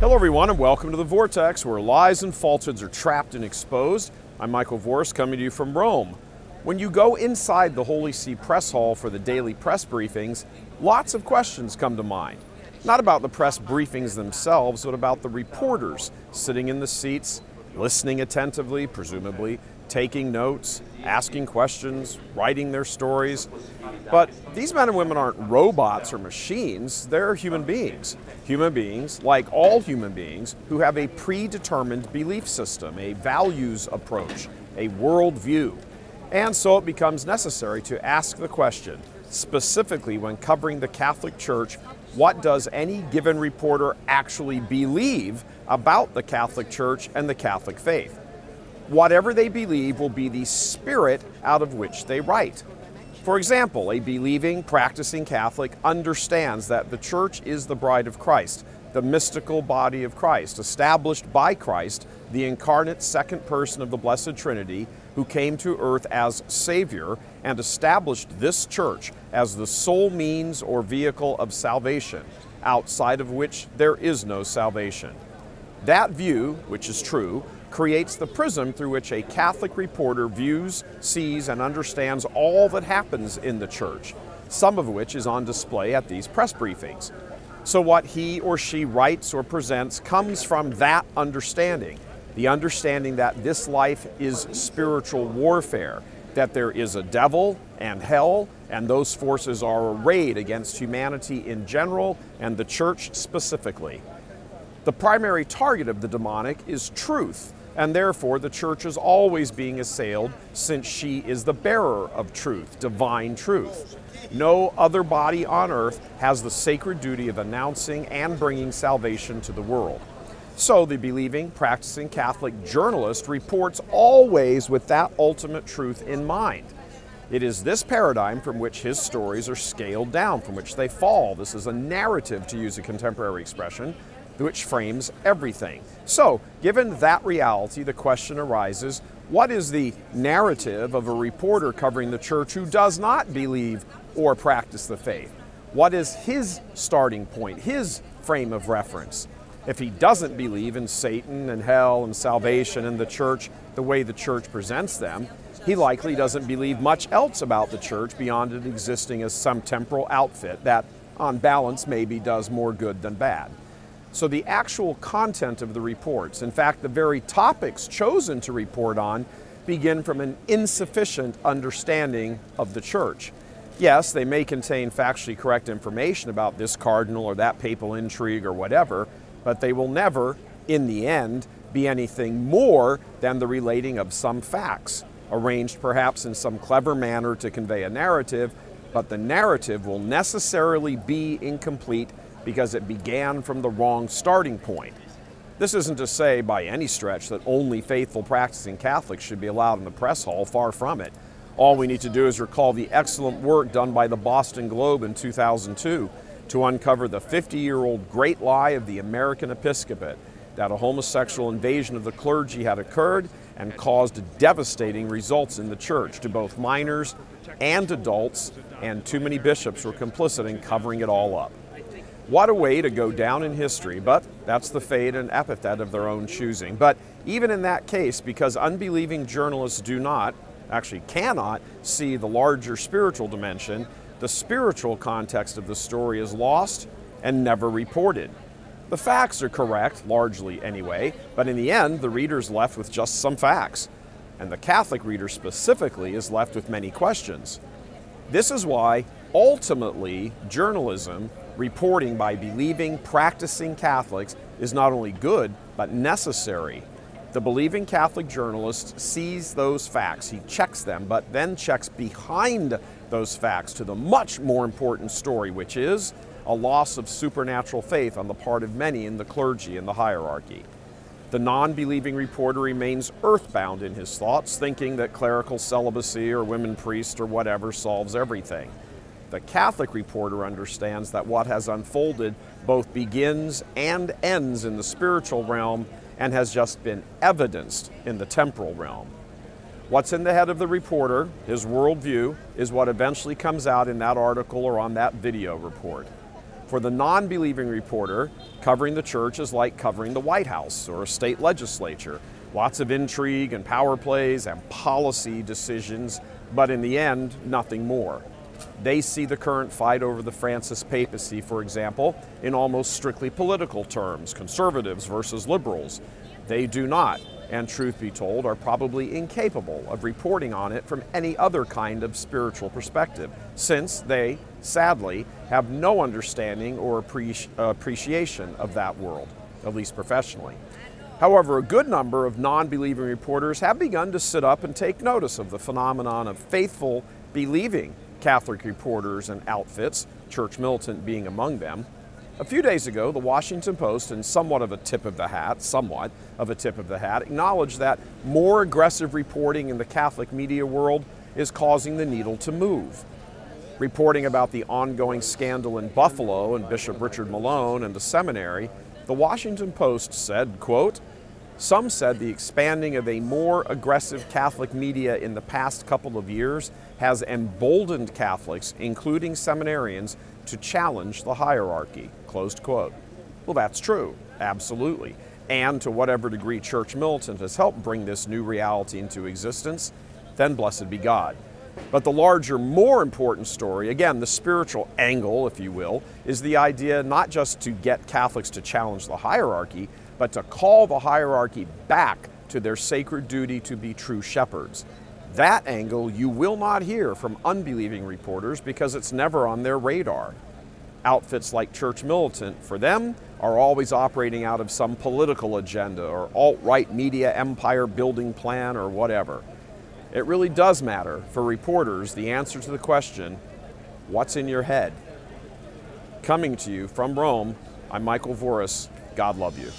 Hello, everyone, and welcome to The Vortex, where lies and falsehoods are trapped and exposed. I'm Michael Voris, coming to you from Rome. When you go inside the Holy See Press Hall for the daily press briefings, lots of questions come to mind. Not about the press briefings themselves, but about the reporters sitting in the seats, listening attentively, presumably, taking notes, asking questions, writing their stories. But these men and women aren't robots or machines, they're human beings. Human beings, like all human beings, who have a predetermined belief system, a values approach, a worldview. And so it becomes necessary to ask the question, specifically when covering the Catholic Church, what does any given reporter actually believe about the Catholic Church and the Catholic faith? Whatever they believe will be the spirit out of which they write. For example, a believing, practicing Catholic understands that the Church is the bride of Christ, the mystical body of Christ, established by Christ, the incarnate second person of the Blessed Trinity, who came to earth as Savior and established this church as the sole means or vehicle of salvation, outside of which there is no salvation. That view, which is true, creates the prism through which a Catholic reporter views, sees, and understands all that happens in the church, some of which is on display at these press briefings. So, what he or she writes or presents comes from that understanding the understanding that this life is spiritual warfare, that there is a devil and hell, and those forces are arrayed against humanity in general and the church specifically. The primary target of the demonic is truth, and therefore the church is always being assailed since she is the bearer of truth, divine truth. No other body on earth has the sacred duty of announcing and bringing salvation to the world. So the believing, practicing Catholic journalist reports always with that ultimate truth in mind. It is this paradigm from which his stories are scaled down, from which they fall. This is a narrative, to use a contemporary expression, which frames everything. So, given that reality, the question arises what is the narrative of a reporter covering the church who does not believe or practice the faith? What is his starting point, his frame of reference? If he doesn't believe in Satan and hell and salvation and the church the way the church presents them, he likely doesn't believe much else about the church beyond it existing as some temporal outfit that, on balance, maybe does more good than bad. So the actual content of the reports, in fact, the very topics chosen to report on, begin from an insufficient understanding of the church. Yes, they may contain factually correct information about this cardinal or that papal intrigue or whatever, but they will never, in the end, be anything more than the relating of some facts, arranged perhaps in some clever manner to convey a narrative, but the narrative will necessarily be incomplete because it began from the wrong starting point. This isn't to say by any stretch that only faithful practicing Catholics should be allowed in the press hall, far from it. All we need to do is recall the excellent work done by the Boston Globe in 2002 to uncover the 50 year old great lie of the American episcopate that a homosexual invasion of the clergy had occurred and caused devastating results in the church to both minors and adults, and too many bishops were complicit in covering it all up. What a way to go down in history, but that's the fate and epithet of their own choosing. But even in that case, because unbelieving journalists do not, actually cannot, see the larger spiritual dimension, the spiritual context of the story is lost and never reported. The facts are correct, largely anyway, but in the end, the reader's left with just some facts. And the Catholic reader specifically is left with many questions. This is why, ultimately, journalism reporting by believing, practicing Catholics is not only good, but necessary. The believing Catholic journalist sees those facts, he checks them, but then checks behind those facts to the much more important story, which is a loss of supernatural faith on the part of many in the clergy and the hierarchy. The non believing reporter remains earthbound in his thoughts, thinking that clerical celibacy or women priests or whatever solves everything. The Catholic reporter understands that what has unfolded both begins and ends in the spiritual realm and has just been evidenced in the temporal realm. What's in the head of the reporter, his worldview, is what eventually comes out in that article or on that video report. For the non believing reporter, covering the church is like covering the White House or a state legislature. Lots of intrigue and power plays and policy decisions, but in the end, nothing more. They see the current fight over the Francis papacy, for example, in almost strictly political terms conservatives versus liberals. They do not, and truth be told, are probably incapable of reporting on it from any other kind of spiritual perspective, since they, sadly, have no understanding or appreci- appreciation of that world, at least professionally. However, a good number of non believing reporters have begun to sit up and take notice of the phenomenon of faithful, believing Catholic reporters and outfits, Church Militant being among them. A few days ago, the Washington Post, in somewhat of a tip of the hat, somewhat of a tip of the hat, acknowledged that more aggressive reporting in the Catholic media world is causing the needle to move. Reporting about the ongoing scandal in Buffalo and Bishop Richard Malone and the seminary, the Washington Post said, quote, some said the expanding of a more aggressive Catholic media in the past couple of years has emboldened Catholics, including seminarians, to challenge the hierarchy. Closed quote. Well, that's true, absolutely. And to whatever degree Church Militant has helped bring this new reality into existence, then blessed be God. But the larger, more important story, again, the spiritual angle, if you will, is the idea not just to get Catholics to challenge the hierarchy, but to call the hierarchy back to their sacred duty to be true shepherds. That angle you will not hear from unbelieving reporters because it's never on their radar. Outfits like Church Militant, for them, are always operating out of some political agenda or alt right media empire building plan or whatever. It really does matter for reporters the answer to the question what's in your head? Coming to you from Rome, I'm Michael Voris. God love you.